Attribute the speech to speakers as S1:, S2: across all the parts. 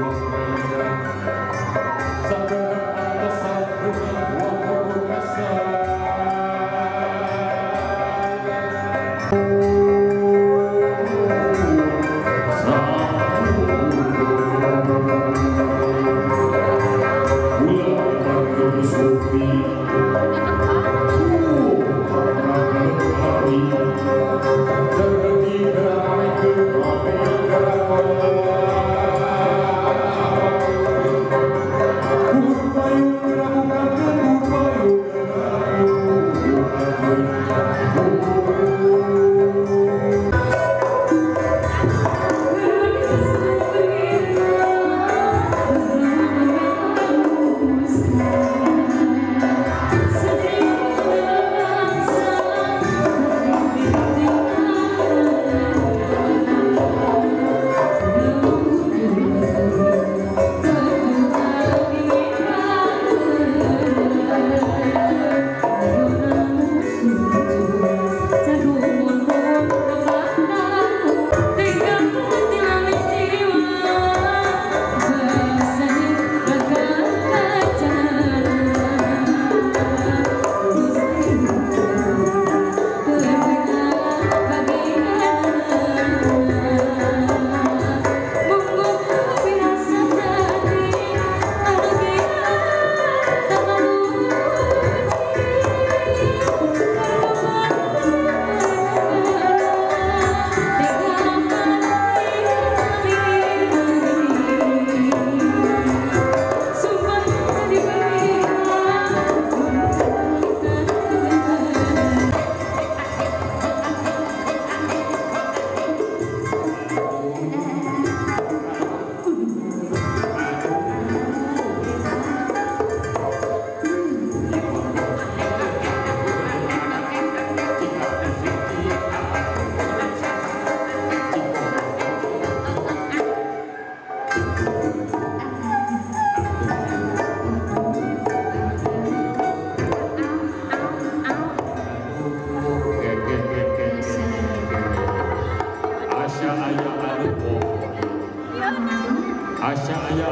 S1: Lord.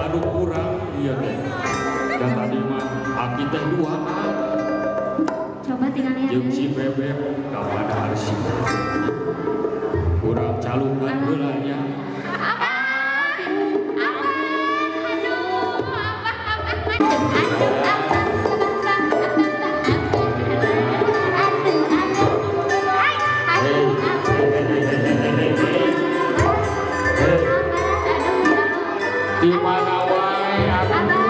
S1: Anu kurang. Iya teh dan tadi mah aki teh dua
S2: Coba tinggal lihat
S1: jeung si bebek kapan harsi kurang calungan heula nya di Bye.